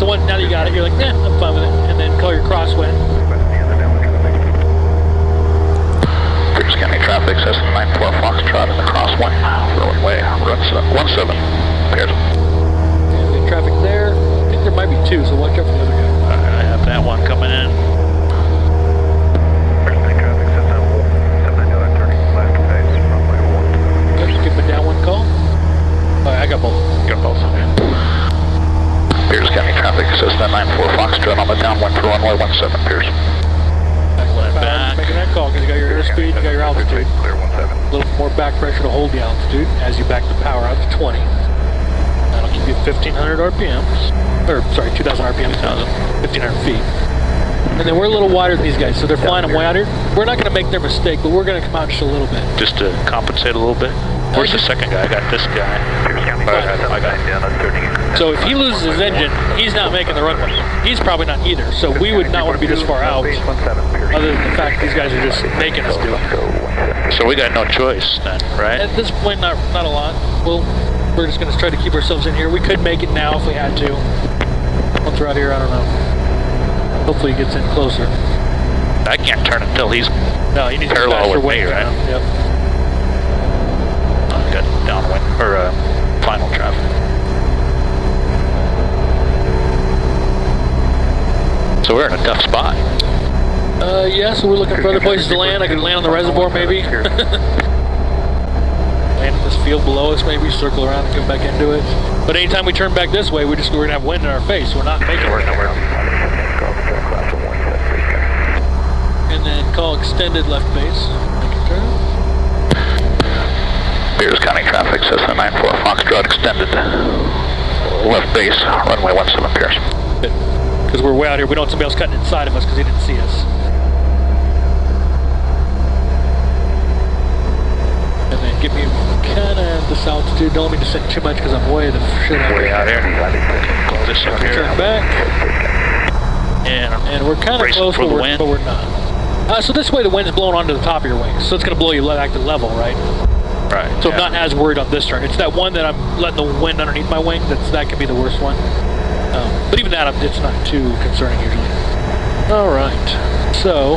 the one, now that you got it, you're like, yeah, I'm fine with it. And then call your crosswind. Pierce County traffic, Cessna 94 Foxtrot in the crosswind, runway, run se- 17, Pierce. The traffic there. I think there might be two, so watch out for the other guy. I have that one coming in. Just give him a down one call. All right, I got both. Got both. Pierce County traffic, Cessna 94 Foxtrot on the downwind for runway 17, Pierce. Excellent. Back. Power, Making that call because you got your airspeed, you got your altitude. Clear 17. A little more back pressure to hold the altitude as you back the power out to 20. That'll keep you 1500 RPMs. Or, sorry, 2000 RPMs, 1500 feet. And then we're a little wider than these guys, so they're flying them wider. We're not going to make their mistake, but we're going to come out just a little bit. Just to compensate a little bit. Where's the second guy? I got this guy. I got So if he loses his engine, he's not making the runway. He's probably not either. So we would not want to be this far out, other than the fact these guys are just making us do it. So we got no choice then, right? At this point, not not a lot. Well, we're just going to try to keep ourselves in here. We could make it now if we had to. Once we're out here, I don't know. Hopefully he gets in closer. I can't turn until he's No, he needs Parallel faster with me, right? now. Yep. Downwind or uh, final traffic. So we're in a tough spot. Uh, yeah, so we're looking for other places to land. I could land on the reservoir maybe. land in this field below us maybe, circle around and come back into it. But anytime we turn back this way, we just, we're going to have wind in our face. We're not making it. And then call extended left base. Make a turn. Pierce County traffic, Cessna 94 Foxtrot extended. Left base, runway 17, Pierce. Because we're way out here. We don't want somebody else cutting inside of us because he didn't see us. And then give me kind of this altitude. Don't let me descend too much because I'm way the shit out Way here. out here. Call this up here. Turn back. And And we're kind of close, for but the we're, wind. but we're not. Uh, so this way the wind's blowing onto the top of your wings. So it's going to blow you back to level, right? Right. So yeah. I'm not as worried on this turn. It's that one that I'm letting the wind underneath my wing. That's that could be the worst one. Um, but even that, it's not too concerning usually. All right. So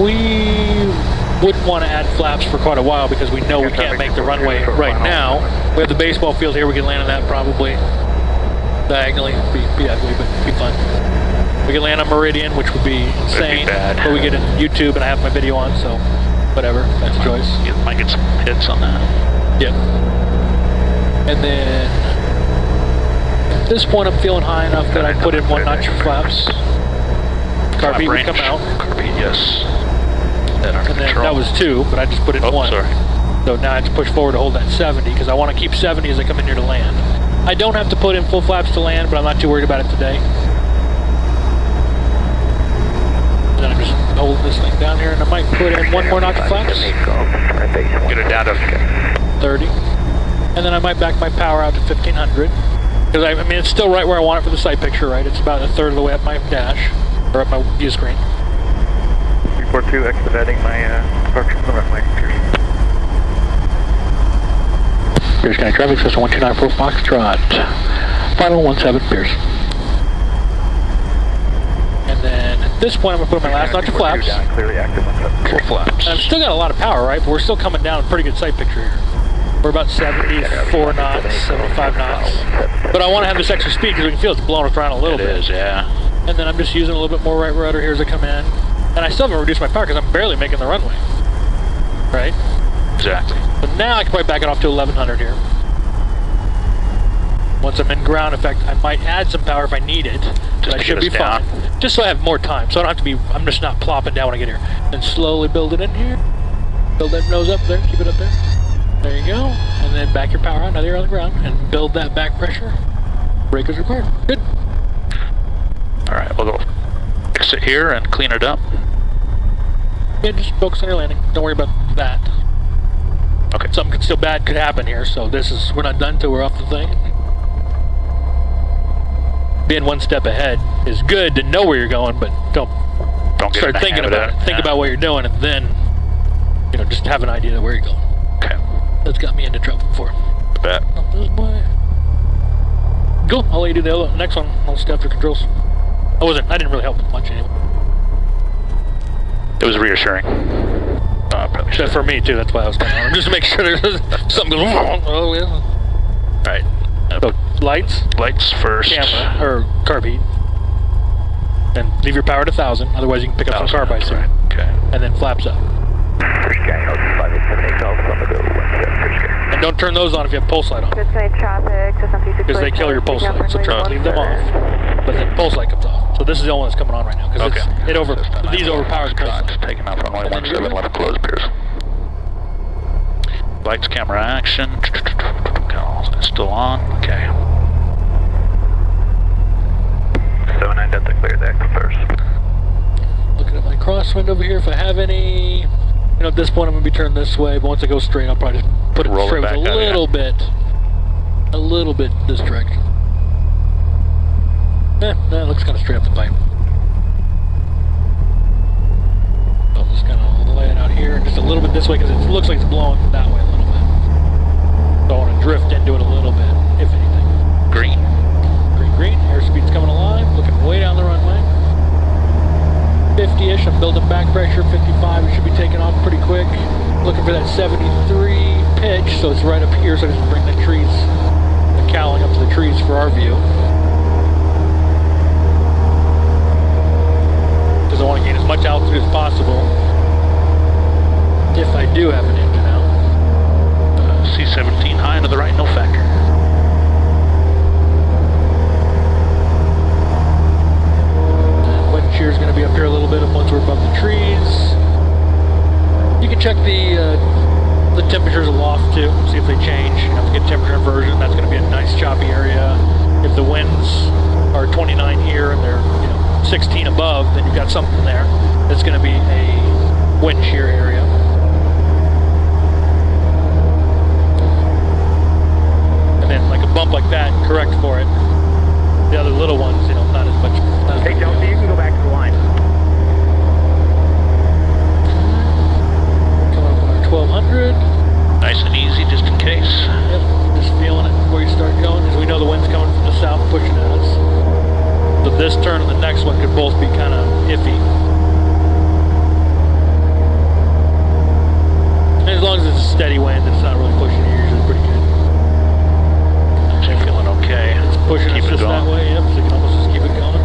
we wouldn't want to add flaps for quite a while because we know we can't make the runway right now. We have the baseball field here. We can land on that probably diagonally. Be, be ugly, but be fun. We can land on Meridian, which would be insane. bad. But we get it on YouTube and I have my video on, so whatever. That's a choice. Get, might get some hits on that. Yep. And then at this point, I'm feeling high enough that I put in one notch of flaps. Carbide would come out, Carbide, yes. That and then control. that was two, but I just put in Oh, one. sorry. So now I have to push forward to hold that 70 because I want to keep 70 as I come in here to land. I don't have to put in full flaps to land, but I'm not too worried about it today. And then I'm just holding this thing down here, and I might put in one more notch flaps. Get it down to 30. And then I might back my power out to 1500. Because I, I mean, it's still right where I want it for the sight picture, right? It's about a third of the way up my dash, or up my view screen. 342 expediting my uh, departure from the runway. Pierce County Traffic Cessna 1294 Foxtrot. Final 17 Pierce. And then at this point, I'm going to put my last notch of flaps. Down, clearly active on the full flaps. And I've still got a lot of power, right? But we're still coming down a pretty good sight picture here. We're about 74 knots, 75 knots. But I want to have this extra speed because we can feel it's blowing us around a little It bit. is, yeah. And then I'm just using a little bit more right rudder here as I come in. And I still haven't reduced my power because I'm barely making the runway. Right? Exactly. But now I can probably back it off to 1100 here. Once I'm in ground effect, I might add some power if I need it. But I should be down. fine. Just so I have more time. So I don't have to be, I'm just not plopping down when I get here. Then slowly build it in here. Build that nose up there, keep it up there. There you go. And then back your power out, now you're on the ground, and build that back pressure. Brake is required. Good. All right, we'll go fix it here and clean it up. Yeah, just focus on your landing. Don't worry about that. Okay. Something still bad could happen here, so this is we're not done till we're off the thing. Being one step ahead is good to know where you're going, but don't Don't start thinking about of it. Think Yeah. about what you're doing, and then you know just have an idea of where you're going. Okay. That's got me into trouble before. Bet. Up this way. Cool. I'll let you do the other, next one. I'll stay after controls. I wasn't. I didn't really help much anyway. It was reassuring. Uh, probably. Except for me too. That's why I was staying on. Just to make sure there's something wrong. Oh yeah. All right. So lights, lights first. camera, uh, or carb heat. Then leave your power at a thousand. Otherwise, you can pick up some Thousand, carb soon. right. Okay. And then flaps up. British Sky, House 5878 Alpha on the go, 17 British Sky. And don't turn those on if you have pulse light on. Good side traffic, Because they kill your pulse light. So try to leave them off. But then pulse light comes off. So this is the only one that's coming on right now. Because Okay. it over these overpower the pulse Foxtrot, light. taking off runway 17 left close, Pierce. Lights, camera, action. Still on. Okay. 79 Delta cleared the exit first. Looking crosswind over here if I have any. You know, at this point I'm going to be turned this way, but once I go straight, I'll probably just put it Roll straight with back a out, yeah. little bit. A little bit this direction. Eh, that looks kind of straight up the pipe. I'll just kind of lay it out here, just a little bit this way, because it looks like it's blowing that way a little bit. So I want to drift into it a little bit, if anything. Green. Green, green, airspeed's coming alive, looking way down the runway. 50-ish, I'm building back pressure, 55, we should be taking off pretty quick. Looking for that 73 pitch, so it's right up here, so I just bring the trees, the cowling up to the trees for our view. Because I want to gain as much altitude as possible. If I do have an engine out. Uh, C17 high into the right, no factor. And wind shear is going to be up here a little bit once we're above the trees. You can check the uh, the temperatures aloft too, see if they change. You know, if we get temperature inversion, that's going to be a nice choppy area. If the winds are 29 here and they're you know 16 above, then you've got something there. That's going to be a wind shear area. And then like a bump like that, correct for it. The other little ones, you know, not as much. Not as Hey, big a Jonesy, deal. you can go back to the line. Coming up on our 1200. Nice and easy, just in case. Yep, just feeling it before you start going, because we know the wind's coming from the south pushing at us. So this turn and the next one could both be kind of iffy. And as long as it's a steady wind, it's not really pushing, you're usually pretty good. I'm feeling pushing Keep it going. way, yep, so you can almost just keep it going.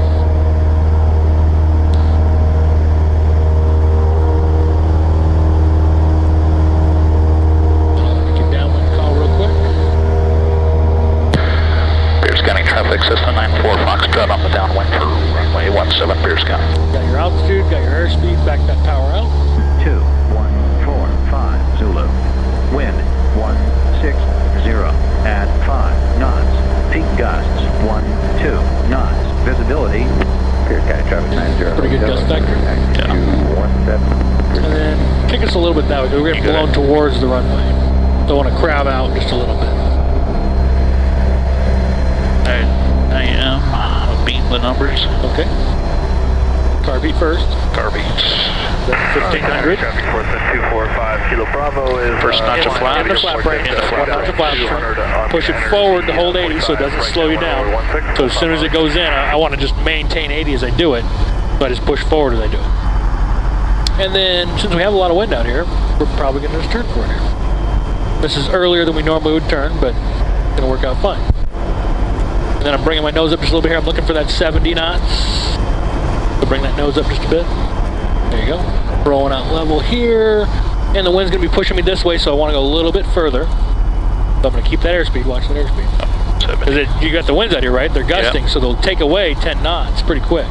Keep downwind call real quick. Pierce County traffic, Cessna 94 Foxtrot on the downwind for runway 17 Pierce County. Got your altitude, got your airspeed, back that power out. two, one, four, five, Zulu. Wind, one, six, zero, at five knots. Peak gusts, one, two knots. Visibility, Pierce County traffic 90. Pretty good gust factor. Yeah. 217. And then kick us a little bit that way. 'cause We're getting You got blown it. towards the runway. Don't want to crowd out just a little bit. I, I am uh, beating the numbers. Okay. Beat first. Car 1500. Traffic 245 Kilo Bravo is... Uh, first notch of flap. In the flap brake. In the flap notch of flap. 200 on Push it forward to hold 80 so it doesn't 45, slow you right down. down over 16. So as soon as it goes in, I, I want to just maintain 80 as I do it. So I just push forward as I do it. And then since we have a lot of wind out here, we're probably going to just turn for it here. This is earlier than we normally would turn, but it's going to work out fine. And then I'm bringing my nose up just a little bit here. I'm looking for that 70 knots. Bring that nose up just a bit. There you go. Rolling out level here. And the wind's going to be pushing me this way, so I want to go a little bit further. So I'm going to keep that airspeed. Watch that airspeed. Seven. Because it, you got the winds out here, right? They're gusting, Yeah. so they'll take away 10 knots pretty quick.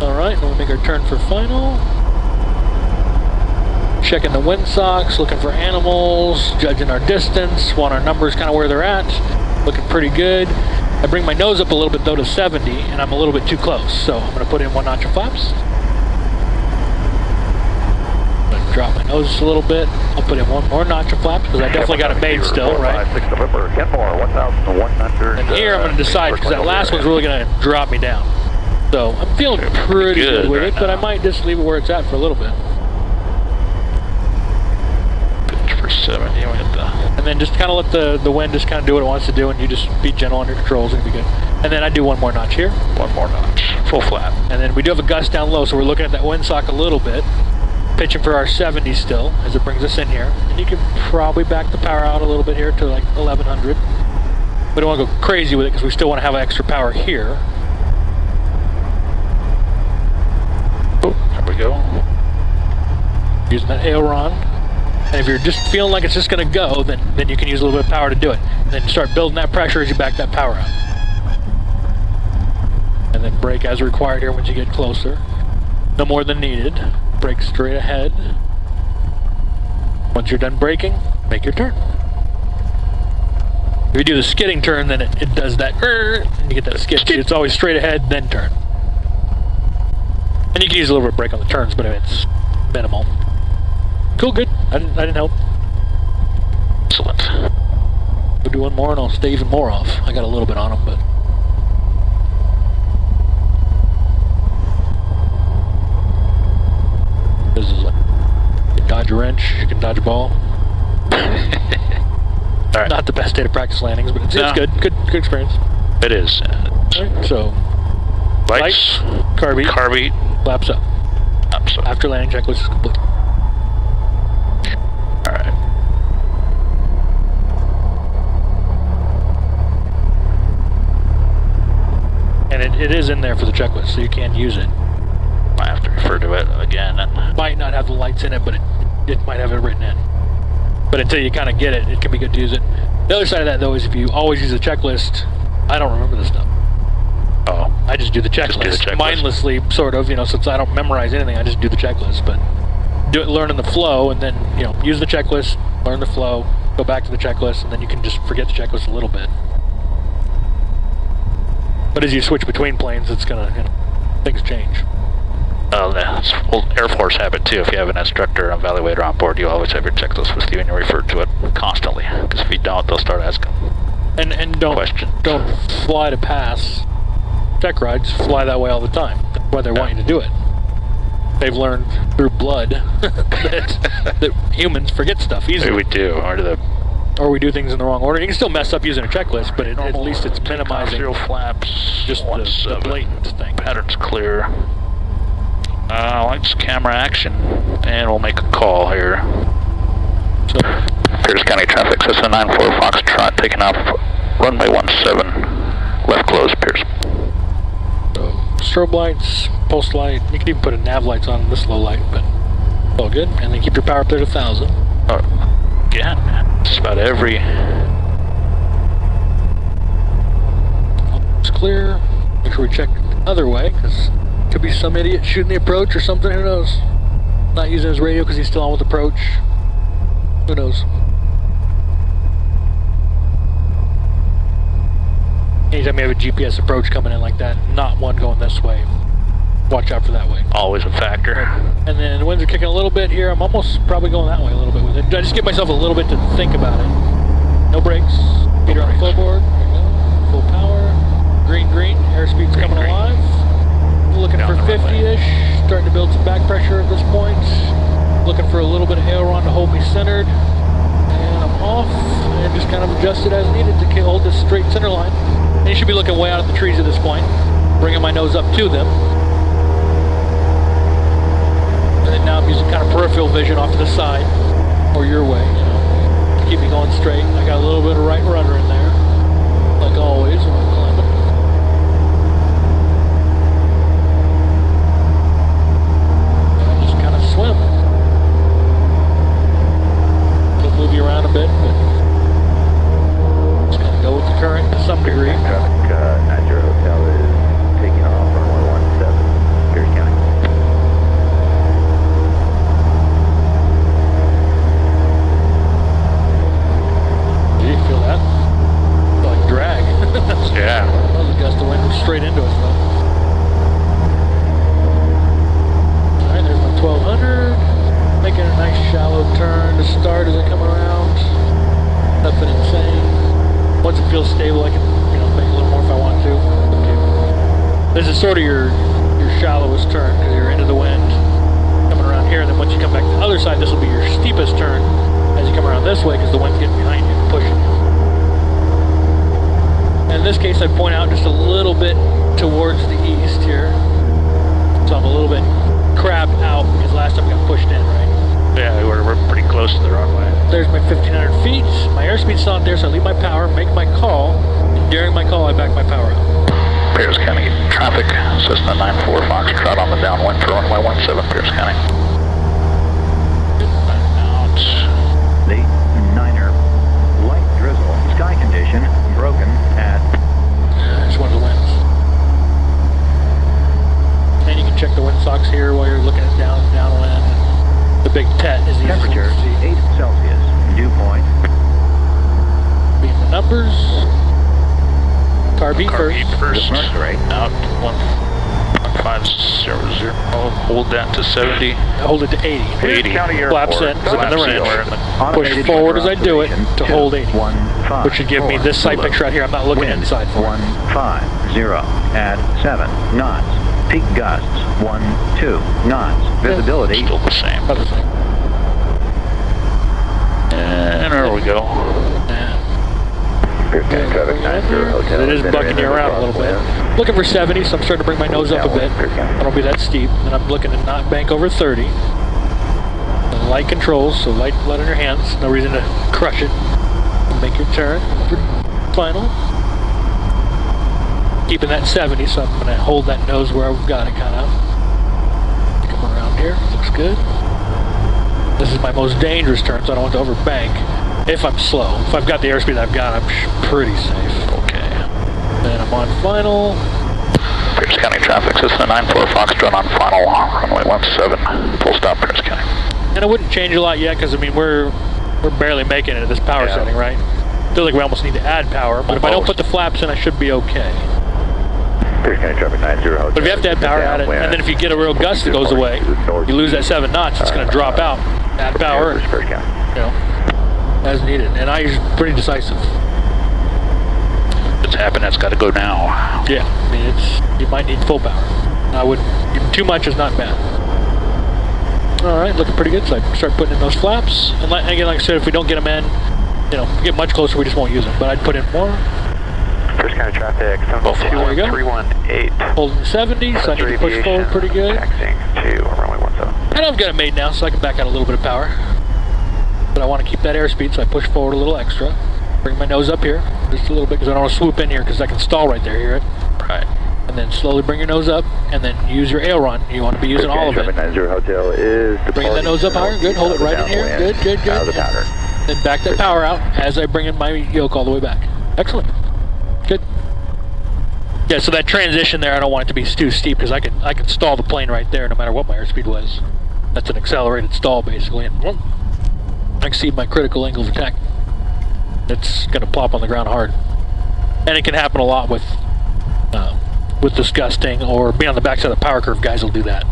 All right, we'll make our turn for final. Checking the wind socks, looking for animals, judging our distance, want our numbers kind of where they're at. Looking pretty good. I bring my nose up a little bit though to 70, and I'm a little bit too close, so I'm going to put in one notch of flaps. I'm gonna Drop my nose just a little bit. I'll put in one more notch of flaps because I definitely got it made still, right? 6 November, Kenmore, 1,100. And here I'm going to uh, decide because that last one's really going to drop me down. So I'm feeling pretty good, with it, but I might just leave it where it's at for a little bit. Pitch for 70. We hit the. And then just kind of let the, the wind just kind of do what it wants to do, and you just be gentle on your controls, and be good. And then I do one more notch here, One more notch. Full flap. and then we do have a gust down low, so we're looking at that windsock a little bit, pitching for our 70 still as it brings us in here. And you can probably back the power out a little bit here to like 1100. We don't want to go crazy with it because we still want to have extra power here. Oh, there we go. using that aileron. And if you're just feeling like it's just going to go, then, then you can use a little bit of power to do it. And then start building that pressure as you back that power up. And then brake as required here once you get closer. No more than needed. Brake straight ahead. Once you're done braking, make your turn. If you do the skidding turn, then it, it does that, "Er," and you get that skid. It's always straight ahead, then turn. And you can use a little bit of brake on the turns, but it's minimal. Cool, good. I didn't, I didn't help. Excellent. We'll do one more and I'll stay even more off. I got a little bit on them, but. This is like, you can dodge a wrench, you can dodge a ball. All right. Not the best day to practice landings, but it's, No. it's good. Good good experience. It is. Alright, so, lights. carby, Carby. flaps up. Up. After landing checklist is complete. All right. And it, it is in there for the checklist, so you can use it. I have to refer to it again. Might not have the lights in it, but it, it might have it written in. But until you kind of get it, it can be good to use it. The other side of that, though, is if you always use a checklist, I don't remember this stuff. oh, I just do the checklist, do the checklist. mindlessly, sort of. You know, since I don't memorize anything, I just do the checklist. But do it, learn in the flow, and then you know, use the checklist, learn the flow, go back to the checklist, and then you can just forget the checklist a little bit. But as you switch between planes, it's gonna, you know, things change. oh, that's well, Air Force have it too. If you have an instructor or evaluator on board, you always have your checklist with you, and you refer to it constantly. Because if you don't, they'll start asking. And and don't Question. don't fly to pass check rides. Fly that way all the time. That's why they want you to do it. They've learned through blood that, that humans forget stuff easily, we do, or the or we do things in the wrong order. You can still mess up using a checklist, but it, at least it's minimizing Zero flaps, just one the, the blatant thing. Pattern's clear. Uh, lights, camera, action, and we'll make a call here. So. Pierce County traffic, Cessna 94 Foxtrot, taking off runway 17, left closed, Pierce. So, strobe lights, post light, you can even put a nav lights on this low light, but all good. And then keep your power up there to 1,000 again, just about every. It's clear. Make sure we check the other way, because could be some idiot shooting the approach or something. Who knows? Not using his radio because he's still on with approach. Who knows? Anytime you have a GPS approach coming in like that, not one going this way, watch out for that way. Always a factor. And then the winds are kicking a little bit here. I'm almost probably going that way a little bit with it. I just give myself a little bit to think about it. No brakes. Feet are on the flowboard. There. Full power. Green, green. Airspeed's coming green. alive. Looking Down for 50-ish. Starting to build some back pressure at this point. Looking for a little bit of aileron to hold me centered. And I'm off. And just kind of adjust it as needed to hold this straight center line. And you should be looking way out at the trees at this point. Bringing my nose up to them. Then now I'm using kind of peripheral vision off to the side, or your way, you know, to keep me going straight. I got a little bit of right rudder in there, like always when I'm climbing. And I just kind of swim. It'll move you around a bit, but just kind of go with the current to some degree. Traffic uh, at your hotel is taking off runway 17, Pierce County. Do you feel that? Feel like drag. Yeah. That was a gust of wind straight into us, though. Alright, there's my 1200. Making a nice shallow turn to start as I come around. Nothing insane. Once it feels stable, I can, you a little more if I want to. Okay. This is sort of your your shallowest turn because you're into the wind coming around here. And then once you come back to the other side, this will be your steepest turn as you come around this way because the wind's getting behind you and pushing you. In this case, I point out just a little bit towards the east here. So I'm a little bit crabbed out because last time I got pushed in, right? Yeah, we're, we're pretty close to the runway. There's my 1500 feet. My airspeed's not there, so I leave my power, make my call. During my call, I back my power up. Pierce County traffic, Cessna 94 Foxtrot on the downwind for runway 17, Pierce County. Out. The Niner. Light drizzle. Sky condition broken at just one of the winds. And you can check the wind socks here while you're looking at down downwind. The big tet is easy temperature 8 Celsius. Dew point Being the numbers. Car B Car first. B first. Mercury. Out. One. One five zero zero. Hold that to seventy. Hold it to 80. 80. County Flaps Airport. in, 'cause in the Flaps in, range. in the- Push forward as I do it to hold 80. One, five, Which should give me this sight Zulu. picture out here. I'm not looking Wind, inside for it. One five zero at seven knots. Peak gusts one two knots. Visibility Still the same. About the same. And there we go. It is bucking you around a little bit. Looking for 70, so I'm starting to bring my nose up a bit. I don't be that steep. And I'm looking to not bank over 30. And light controls, so light, light on your hands. No reason to crush it. Make your turn final. Keeping that 70, so I'm going to hold that nose where I've got it kind of. Come around here. Looks good. This is my most dangerous turn, so I don't want to overbank if I'm slow. If I've got the airspeed I've got, I'm pretty safe. Okay. Then I'm on final. Pierce County traffic, Cessna 94 Foxtrot on final, runway 17, full stop, Pierce County. And it wouldn't change a lot yet because I mean we're we're barely making it at this power Yeah. setting, right? Feel like we almost need to add power, but if I don't put the flaps in, I should be okay. Pierce County traffic 90 Hotel. But if you have to add power, add it. And then if you get a real gust that goes away, you lose that seven knots. It's going to drop out. Add power, Pierce, Pierce County. you know, as needed. And I use pretty decisive. It's happened, that's got to go now. Yeah, I mean it's you might need full power. I would too much is not bad. All right, looking pretty good. So I start putting in those flaps, and like, again, like I said, if we don't get them in, you know, get much closer, we just won't use them. But I'd put in more, First kind of traffic, There you go. 721 holding the 70, so I need to push forward pretty good. Taxiing to runway 17. And I've got it made now, so I can back out a little bit of power. But I want to keep that airspeed, so I push forward a little extra. Bring my nose up here, just a little bit, because I don't want to swoop in here, because I can stall right there, hear it? Right. And then slowly bring your nose up, and then use your aileron. You want to be using all of it. Traffic 90 Hotel is Bring that nose up higher. Good. Hold it right in here. Good, good, good. Out of the pattern. Then back that power out as I bring in my yoke all the way back. Excellent. Good. Yeah, so that transition there, I don't want it to be too steep because I can I can stall the plane right there no matter what my airspeed was. That's an accelerated stall basically, and exceed my critical angle of attack. It's gonna plop on the ground hard, and it can happen a lot with uh, with disgusting or being on the backside of the power curve. Guys will do that,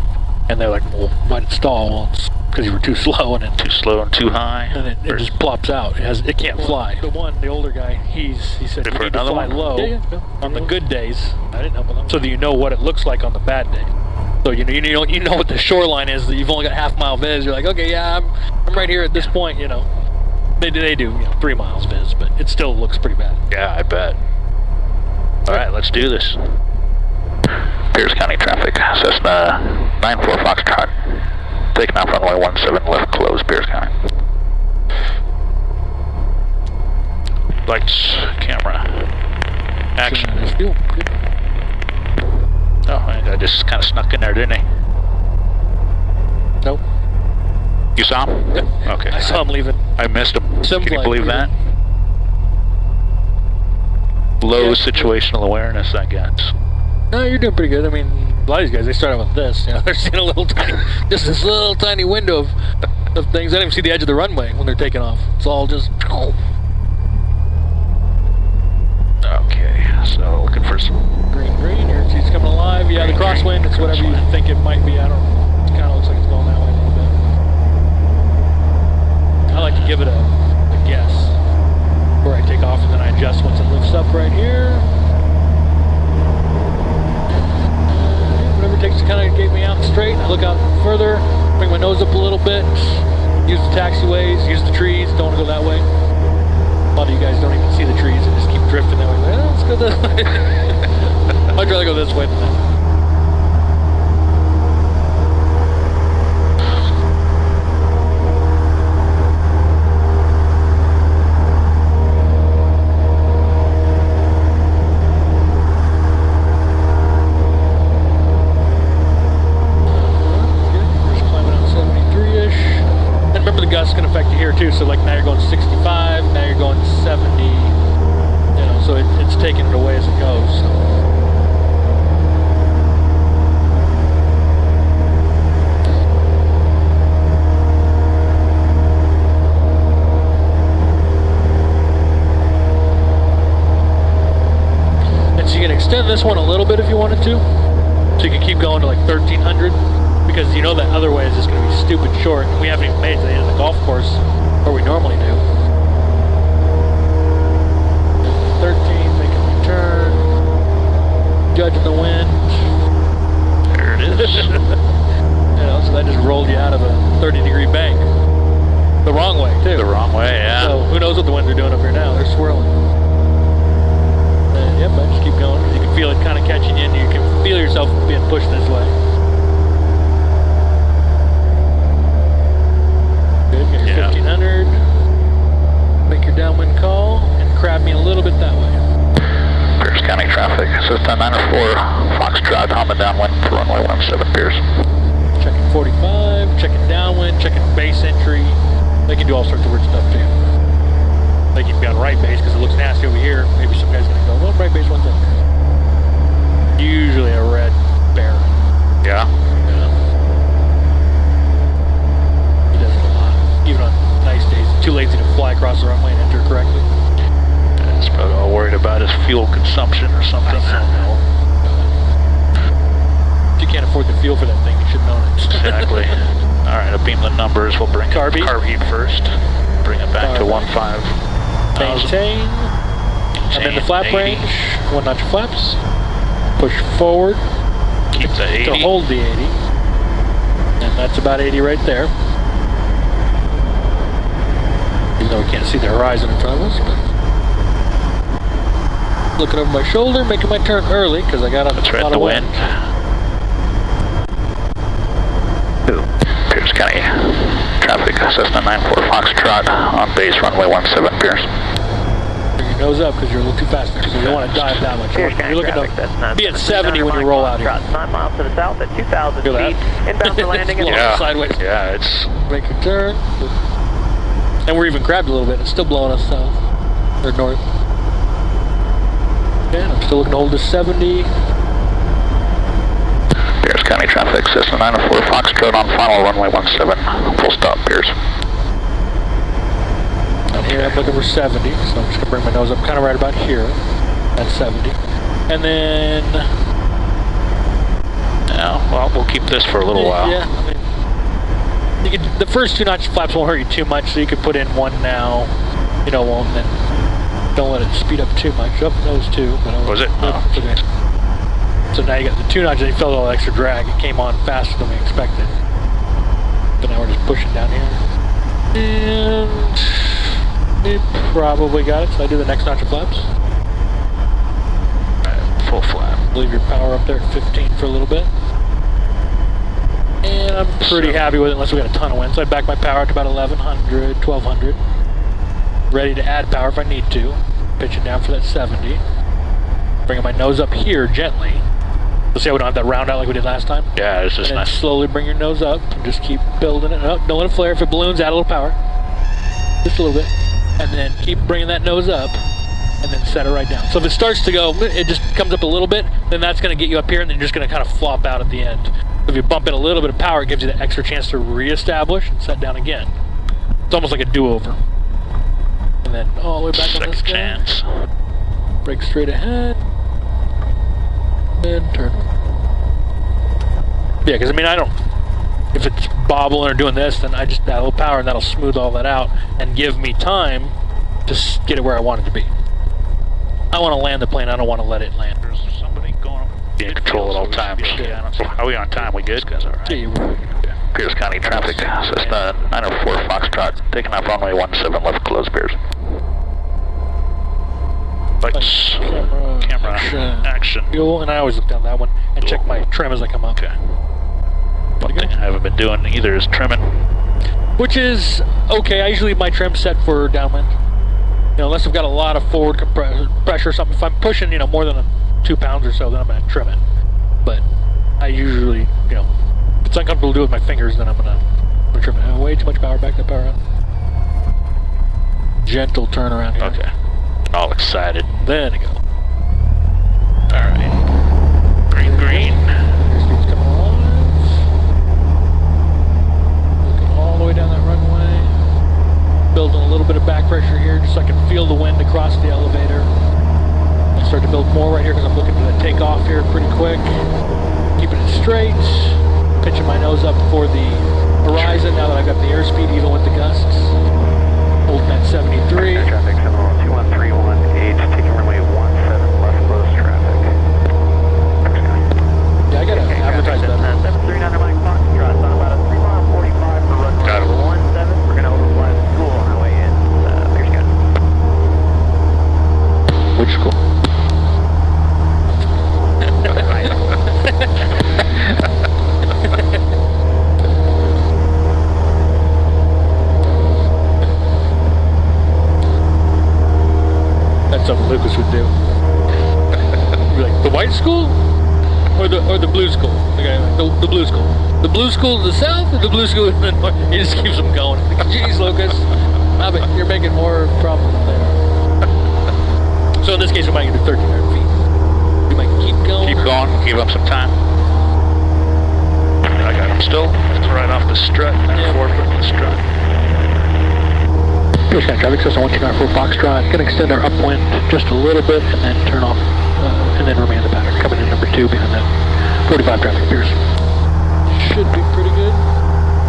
and they're like, "Well, why did it stall?" Well, it's because you were too slow, and it Too slow and too high. and it, it just plops out. It has it can't fly. The one, the older guy, he's he said Good you need to fly one? low Yeah, yeah, on the good days. I didn't help with them. So that you know what it looks like on the bad day. So you know you know you know what the shoreline is. You've only got a half mile viz. You're like, okay, yeah, I'm I'm right here at this point. You know, they do they do you know, three miles viz, but it still looks pretty bad. Yeah, I bet. All right, let's do this. Pierce County traffic, Cessna 94 Foxtrot. Taking off runway 17 left close, Pierce County. Lights, camera, action. Fuel. Good. Oh, I just kind of snuck in there, didn't he? Nope. You saw him? Okay. I saw him leaving. I missed him. Sim Can you believe yeah. that? Low Yeah. situational awareness, I guess. No, you're doing pretty good. I mean, a lot of these guys, they start out with this. You know, they're seeing a little tiny, just this little tiny window of, of things. They don't even see the edge of the runway when they're taking off. It's all just. Okay, so looking for some. Green, green, your seat's coming alive. Yeah, the crosswind, it's whatever you think it might be. I don't know. It kind of looks like it's going that way a little bit. I like to give it a, a guess where I take off and then I adjust once it lifts up right here. Whatever it takes to kind of get me out straight. I look out further, bring my nose up a little bit. use the taxiways, use the trees. Don't want to go that way. A lot of you guys don't even see the trees and just keep drifting that way. "Oh, let's go this way. I'd rather go this way than that. Good. Climbing out 73-ish. Remember the gust can affect you here too. So like now you're going 65, now you're going 70. You know, so it, it's taking it away as it goes. So. And so you can extend this one a little bit if you wanted to. So you can keep going to like 1300 because you know that other way is just going to be stupid short. And we haven't even made it to the end of the golf course where we normally do. 13, making my turn. Judging the wind. There it is. You know, so that just rolled you out of a 30 degree bank. The wrong way, too. the wrong way, yeah. So who knows what the winds are doing up here now? They're swirling. Yep, I just keep going. You can feel it kind of catching in. you can feel yourself being pushed this way. Good. Your Yeah. 1500. Make your downwind call and crab me a little bit that way. Pierce County traffic, Cessna 904, Foxtrot, Honda downwind for runway 17 Pierce. Checking 45, checking downwind, checking base entry. They can do all sorts of weird stuff too. They can be on right base because it looks nasty over here. Maybe some guy's gonna go, well, right base one's up there. Usually a red bear. yeah. You know? He does it a lot. Even on nice days. Too lazy to fly across the runway and enter correctly. He's probably all worried about his fuel consumption or something. If you can't afford the fuel for that thing, you should know it. Exactly. All right, I'll beam the numbers. We'll bring Carb heat? carb heat first. Bring it back to one five. Maintain. I'm in the flap 80. range. One notch flaps. Push forward. Keep the 80. to hold the 80. And that's about 80 right there. Even though we can't see the horizon in front of us. But looking over my shoulder, making my turn early because I got a That's right, lot the of wind. Pierce County traffic, Cessna 94 Foxtrot on base runway 17 Pierce. Bring your nose up because you're a little too fast there. So you don't want to dive that much. Pierce You're County looking traffic, that's to not be at 70 when you roll out here. Nine miles to the south at 2,000 feet. Inbound for landing at Yeah. Yeah. Sideways. Yeah, it's Make a turn. And we're even crabbed a little bit. It's still blowing us south or north. I'm still looking to hold to 70. Pierce County traffic, Cessna 904 Foxtrot on final runway 17, full stop Pierce. I'm here I'm looking for 70, so I'm just gonna bring my nose up kind of right about here. At 70. And then, yeah. Well, we'll keep this for a little while. yeah, I mean, you could, the first two notch flaps won't hurt you too much, so you could put in one now, you know, and then don't let it speed up too much. Up those two. But Was it? Oh. okay. So now you got the two notches, and you felt all the extra drag. It came on faster than we expected. But now we're just pushing down here. And we probably got it, so I do the next notch of flaps. Right, full flap. Leave your power up there at 15 for a little bit. And I'm pretty So- happy with it unless we got a ton of wind. So I back my power up to about 1100, 1200. Ready to add power if I need to. Pitch it down for that 70. Bringing my nose up here gently. Let's see how we don't have that round out like we did last time. Yeah, this is And nice. slowly bring your nose up and just keep building it up. Don't let it flare. If it balloons, add a little power. Just a little bit. And then keep bringing that nose up and then set it right down. So if it starts to go, it just comes up a little bit, then that's going to get you up here and then you're just going to kind of flop out at the end. If you bump in a little bit of power, it gives you the extra chance to reestablish and set down again. It's almost like a do-over. And then all the way back on this Second guy. chance. Brake straight ahead. And turn. Yeah, because I mean, I don't. If it's bobbling or doing this, then I just add a little power and that'll smooth all that out and give me time to get it where I want it to be. I want to land the plane. I don't want to let it land. There's somebody going. Be in control at all times. Yeah. Are we on time? We good? Guys, all right. Yeah, you were. Pierce County traffic, Cessna 904 Foxtrot, taking off runway 17 left, close Pierce. Lights, Camera, camera, action. action. Fuel, and I always look down that one and check my trim as I come up. Okay. One thing I haven't been doing either is trimming. Which is okay. I usually leave my trim set for downwind. You know, unless I've got a lot of forward pressure or something. If I'm pushing, you know, more than a, two pounds or so, then I'm gonna trim it. But I usually, you know, if it's uncomfortable to do with my fingers, then I'm gonna, I'm gonna trim it. Way too much power. Back that power up. Gentle turn around here. Okay. All excited. Then it go. Alright. Green, green. Airspeed's coming alive. Looking all the way down that runway. Building a little bit of back pressure here just so I can feel the wind across the elevator. I start to build more right here because I'm looking for the takeoff here pretty quick. Keeping it straight. Pitching my nose up for the horizon now that I've got the airspeed even with the gusts. Holding at 73. Traffic 72131H, taking runway 17 left, close traffic. Yeah, I gotta advertise better. 739 Mike Foxtrot, on about a 3 mile 45 for runway Got it. 17. We're gonna overfly the school on our way in, uh, Pierce County. Which school? Lucas would do. Like, the white school? Or the or the blue school? Okay, the, the blue school. The blue school to the south or the blue school to the north? He just keeps them going. Jeez, Lucas. You're making more problems than there. So in this case, we might get to 1,300 feet. We might keep going. Keep going, give up some time. I got him still. It's right off the strut. Yeah. Four foot the strut. Pierce County traffic Cessna 1294 Foxtrot. Gonna extend our upwind just a little bit and then turn off uh, and then remain the pattern. Coming in number two behind that 45 traffic Pierce. Should be pretty good.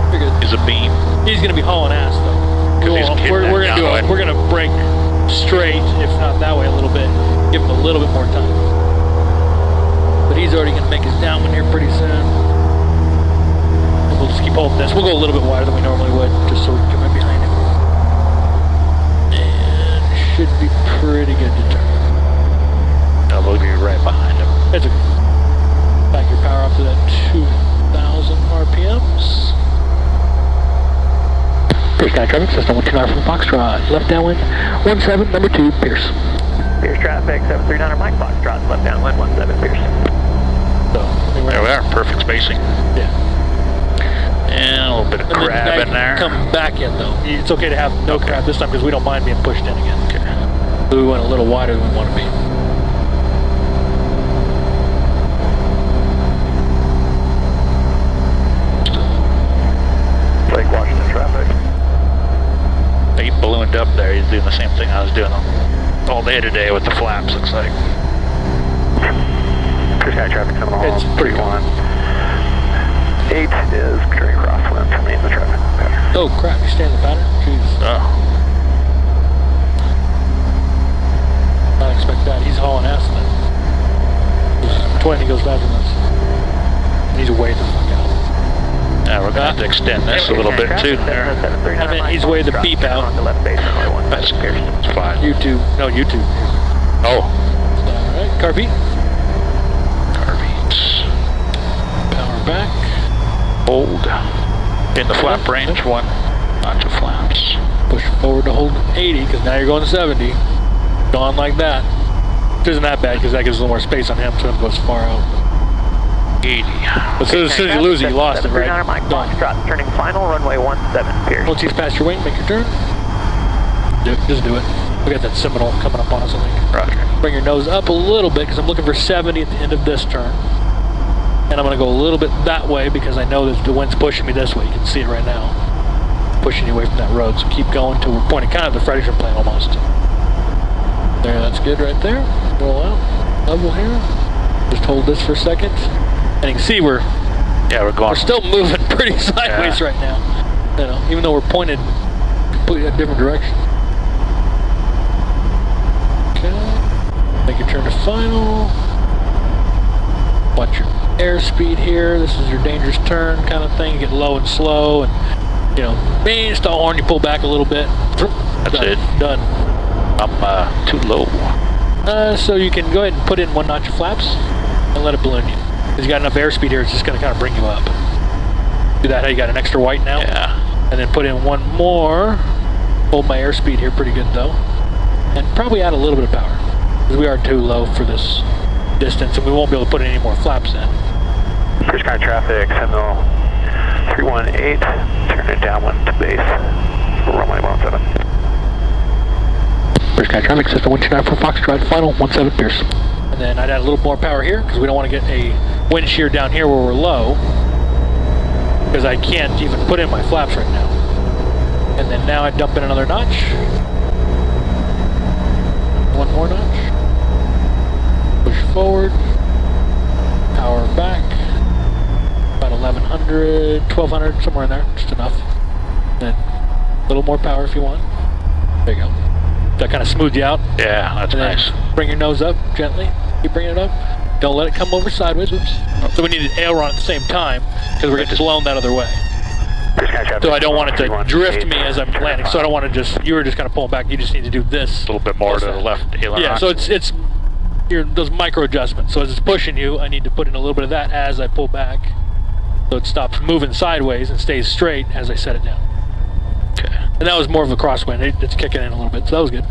Pretty good. Is a beam. He's gonna be hauling ass though. 'Cause he's we're, we're gonna do a, we're gonna break straight, if not that way a little bit. Give him a little bit more time. But he's already gonna make his downwind here pretty soon. And we'll just keep holding this. We'll go a little bit wider than we normally would, just so we can get right behind him. And should be pretty good to turn. No, we'll be right behind him. That's okay. Back your power up to that 2,000 RPMs. Pierce County traffic Cessna 129 from Foxtrot. Left downwind 17, number 2, Pierce. Pierce traffic 739 Mike Foxtrot, left downwind 17 Pierce. So, anyway, There we are. Perfect spacing. Yeah. And a little bit of And crab now in there. Come back in though. It's okay to have no crab this time because we don't mind being pushed in again. Okay. We went a little wider than we want to be. Lake Washington traffic. He ballooned up there. He's doing the same thing I was doing all day today with the flaps, looks like. Pierce traffic coming along. It's pretty one. Eight is turning crosswind to meet the traffic pattern. Oh crap! You stay in the pattern? Jeez, Oh. I didn't expect that. He's hauling ass then. He's 20 goes faster than us. He's way the fuck out. Yeah, we're gonna have to extend this a little bit too. There. I mean, he's way the beep out. On the left base runway one. That's it's fine. YouTube. No, YouTube. Oh. Alright, carb heat. Car beats. Power back. Hold. In the flap range, one. Bunch of flaps. Push forward to hold 80 because now you're going to 70. Gone like that. Which isn't that bad because that gives a little more space on him so it goes far out. 80. But as soon as, soon as you lose it, you lost it, right? 739 Mike Gone. Foxtrot, turning final runway 17 Pierce. Once he's past your wing, make your turn. Do it. Just do it. We got that Seminole coming up on us, I think. Roger. Bring your nose up a little bit because I'm looking for 70 at the end of this turn. And I'm going to go a little bit that way because I know that the wind's pushing me this way. You can see it right now. Pushing you away from that road. So keep going till we're pointing kind of the Frederickson plane almost. There, that's good right there. Roll out. Level here. Just hold this for a second. And you can see we're, Yeah, we're going. we're still moving pretty sideways Yeah. right now. You know, even though we're pointed completely a different direction. Okay. Make your turn to final. Watch your airspeed here. This is your dangerous turn kind of thing. You get low and slow, and you know, bing, stall horn. You pull back a little bit. That's it. Done. I'm uh, too low. Uh, so you can go ahead and put in one notch of flaps and let it balloon you. Because you got enough airspeed here, it's just going to kind of bring you up. Do that how you got an extra white now. Yeah. And then put in one more. Hold my airspeed here pretty good though. And probably add a little bit of power. Because we are too low for this distance and we won't be able to put any more flaps in. Pierce County traffic, Sentinel 318, turning downwind to base. Runway 17. County traffic system 129 for Foxtrot, final 17 Pierce. And then I'd add a little more power here because we don't want to get a wind shear down here where we're low. Because I can't even put in my flaps right now. And then now I dump in another notch. One more notch. Push forward. Power back. About 1100, 1200, somewhere in there, just enough. Then a little more power if you want. There you go. That kind of smooth you out. Yeah, that's And nice. bring your nose up gently. Keep bringing it up. Don't let it come over sideways. Oops. So we need an aileron at the same time because we're getting blown that other way. Pierce County traffic. So I don't want it to drift me as I'm landing. So I don't want to just, you were just kind of pulling back. You just need to do this. A little bit more to the left aileron. Yeah, so it's, it's your, those micro adjustments. So as it's pushing you, I need to put in a little bit of that as I pull back. So it stops moving sideways and stays straight as I set it down. And that was more of a crosswind. It, it's kicking in a little bit, so that was good.